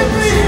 Every